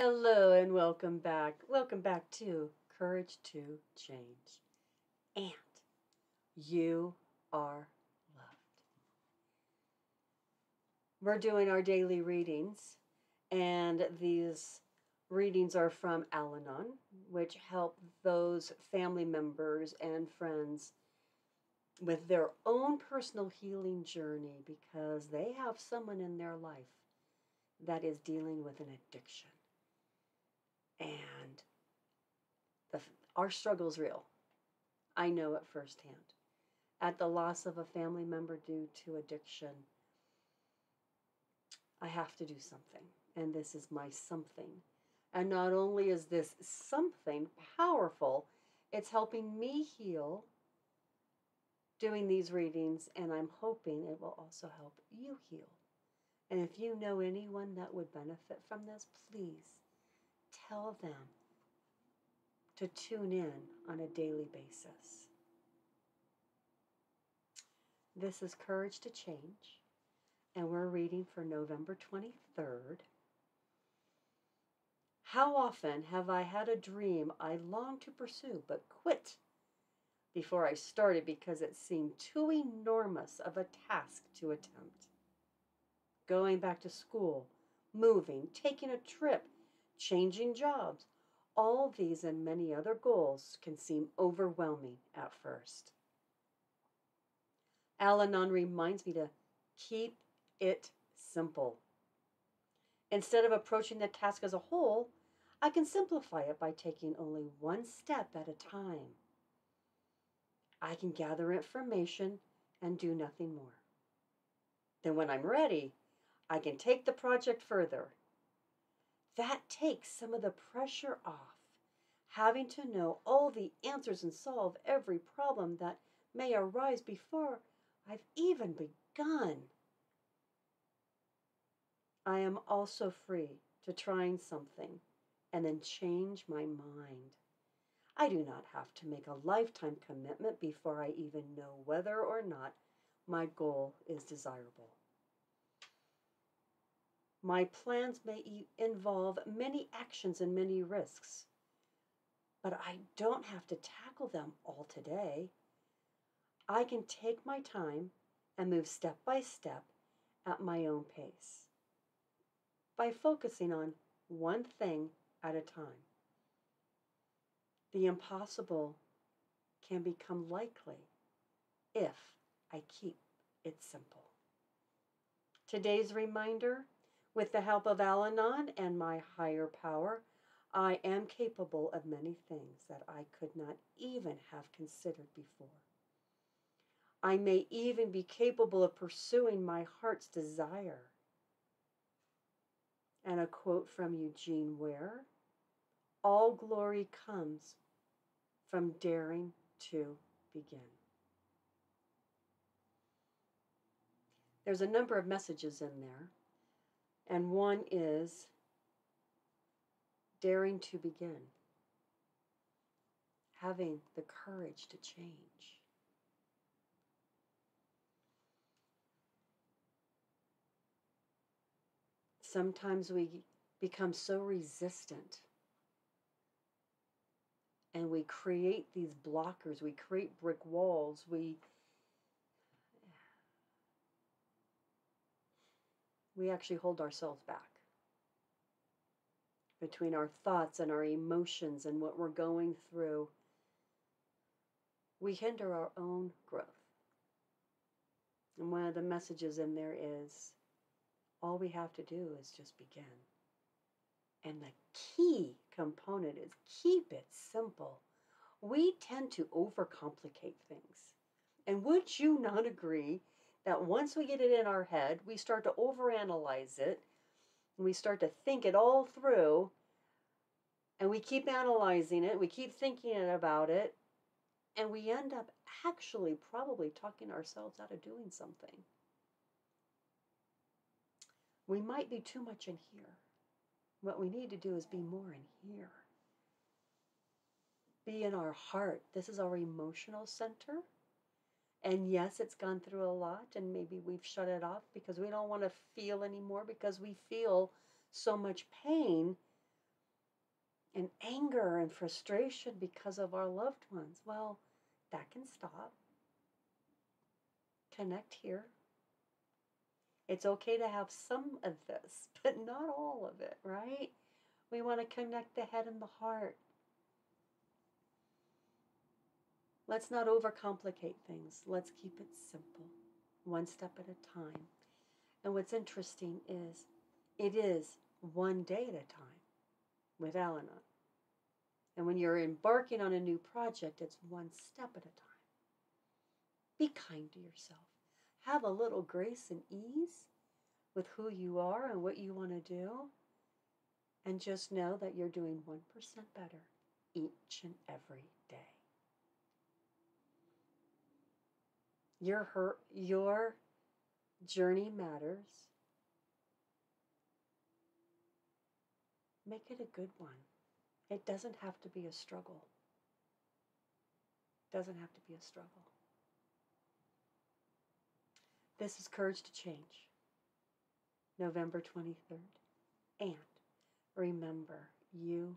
Hello and welcome back. Welcome back to Courage to Change. And you are loved. We're doing our daily readings, and these readings are from Al Anon, which help those family members and friends with their own personal healing journey because they have someone in their life that is dealing with an addiction. And the, our struggle is real. I know it firsthand. At the loss of a family member due to addiction, I have to do something. And this is my something. And not only is this something powerful, it's helping me heal doing these readings, and I'm hoping it will also help you heal. And if you know anyone that would benefit from this, please tell them to tune in on a daily basis. This is Courage to Change, and we're reading for November 23rd. How often have I had a dream I longed to pursue but quit before I started because it seemed too enormous of a task to attempt? Going back to school, moving, taking a trip, changing jobs, all these and many other goals can seem overwhelming at first. Al Anon reminds me to keep it simple. Instead of approaching the task as a whole, I can simplify it by taking only one step at a time. I can gather information and do nothing more. Then, when I'm ready, I can take the project further that takes some of the pressure off. Having to know all the answers and solve every problem that may arise before I've even begun. I am also free to trying something and then change my mind. I do not have to make a lifetime commitment before I even know whether or not my goal is desirable. My plans may involve many actions and many risks, but I don't have to tackle them all today. I can take my time and move step by step at my own pace by focusing on one thing at a time. The impossible can become likely if I keep it simple. Today's reminder with the help of Al Anon and my higher power, I am capable of many things that I could not even have considered before. I may even be capable of pursuing my heart's desire. And a quote from Eugene Ware All glory comes from daring to begin. There's a number of messages in there. And one is daring to begin, having the courage to change. Sometimes we become so resistant and we create these blockers, we create brick walls, we we actually hold ourselves back. Between our thoughts and our emotions and what we're going through, we hinder our own growth. And one of the messages in there is all we have to do is just begin. And the key component is keep it simple. We tend to overcomplicate things. And would you not agree that once we get it in our head, we start to overanalyze it, and we start to think it all through, and we keep analyzing it, we keep thinking about it, and we end up actually probably talking ourselves out of doing something. We might be too much in here. What we need to do is be more in here. Be in our heart. This is our emotional center. And yes, it's gone through a lot, and maybe we've shut it off because we don't want to feel anymore because we feel so much pain. and anger and frustration because of our loved ones. Well, that can stop. Connect here. It's okay to have some of this, but not all of it, right? We want to connect the head and the heart. Let's not overcomplicate things. Let's keep it simple, one step at a time. And what's interesting is it is one day at a time with Al. And when you're embarking on a new project, it's one step at a time. Be kind to yourself. Have a little grace and ease with who you are and what you want to do. And just know that you're doing 1% better each and every day. Your hurt, your journey matters. Make it a good one. It doesn't have to be a struggle. Doesn't have to be a struggle. This is Courage to Change, November 23rd. And remember, you